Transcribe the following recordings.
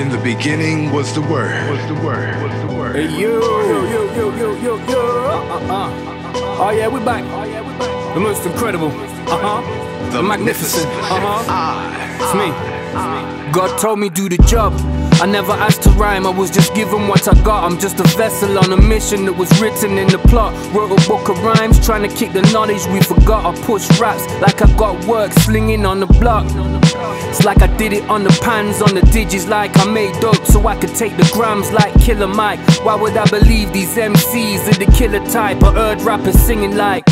In the beginning was the Word. Was the Word. Was the Word. Hey yo, yo, yo, yo, yo, yo, yo. Uh, uh. Oh yeah, we back. The most incredible. Uh huh. The magnificent. Uh huh. It's me. God told me do the job. I never asked to rhyme, I was just given what I got. I'm just a vessel on a mission that was written in the plot. Wrote a book of rhymes, trying to kick the knowledge we forgot. I push raps like I got work slinging on the block. It's like I did it on the pans, on the digits, like I made dope so I could take the grams like Killer Mike. Why would I believe these MCs are the killer type? I heard rappers singing like.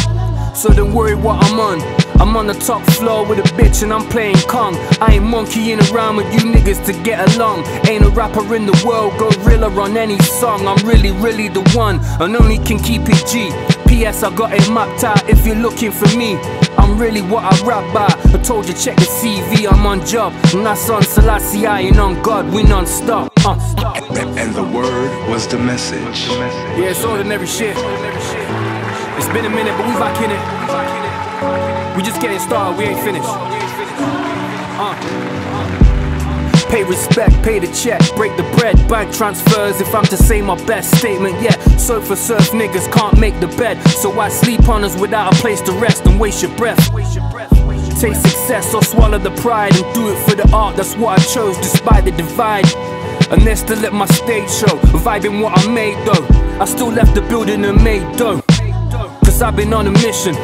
So don't worry what I'm on. I'm on the top floor with a bitch and I'm playing Kong. I ain't monkeying around with you niggas to get along. Ain't a rapper in the world gorilla on any song. I'm really, really the one and only can keep it G. P.S. I got it mapped out if you're looking for me. I'm really what I rap by. I told you check the CV, I'm on job. And that's on Selassie I and on God, we non-stop. Uh. And, and the Word was the message. Yeah, it's ordinary shit. It's been a minute, but we back in it. We just getting started, we ain't finished. Uh. Pay respect, pay the check, break the bread, bank transfers if I'm to say my best statement yet. So for surf niggas can't make the bed, so I sleep on us without a place to rest and waste your breath. Take success or swallow the pride and do it for the art, that's what I chose despite the divide. And they're still at my stage show, vibing what I made though. I still left the building and made dough. Cause I've been on a mission.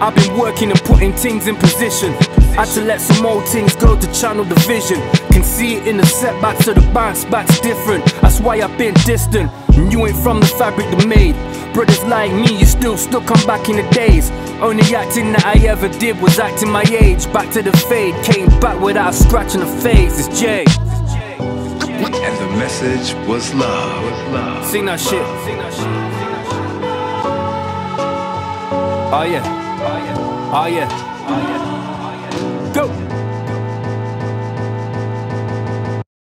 I've been working and putting things in position. Had to let some old things go to channel the vision. Can see it in the setbacks of the bounce backs different. That's why I've been distant. And you ain't from the fabric that made. Brothers like me, you still stuck on back in the days. Only acting that I ever did was acting my age. Back to the fade, came back without a scratch the face. It's Jay. And the message was love. Sing that shit. Oh yeah. Oh yeah. Oh, go.